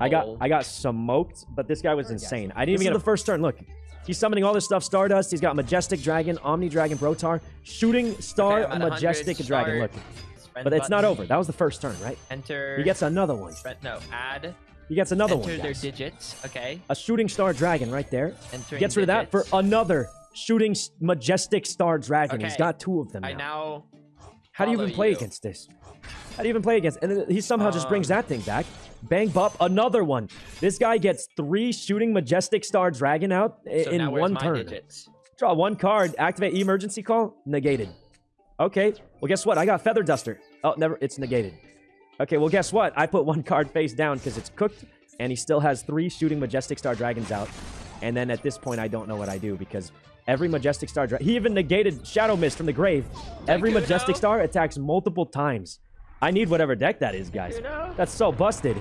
I got Bull. I got smoked, but this guy was insane. I didn't This even is get the first turn. Look, he's summoning all this stuff. Stardust. He's got Majestic Dragon, Omni Dragon, Brotar, Shooting Star, Okay, Majestic Dragon. Look, start. Spend but it's not over. That was the first turn, right? Enter. He gets another one. spend- no add. He gets another enter one. their guys. digits. Okay. A Shooting Star Dragon right there. Entering Gets rid of that for another Shooting Majestic Star Dragon. He's got two of them Now. I now. now. How do you even play you. against this? How do you even play against? And then he somehow just brings Um, that thing back. Bang bop, another one. This guy gets three shooting majestic star dragon out So in one turn. digits? Draw one card, activate emergency call, negated. Okay, well guess what? I got feather duster. Oh, never, it's negated. Okay, well guess what? I put one card face down because it's cooked, and he still has three shooting majestic star dragons out. And then at this point, I don't know what I do because every majestic star dragon. He even negated shadow mist from the grave. Every majestic star attacks multiple times. I need whatever deck that is, guys. Kuno? That's so busted.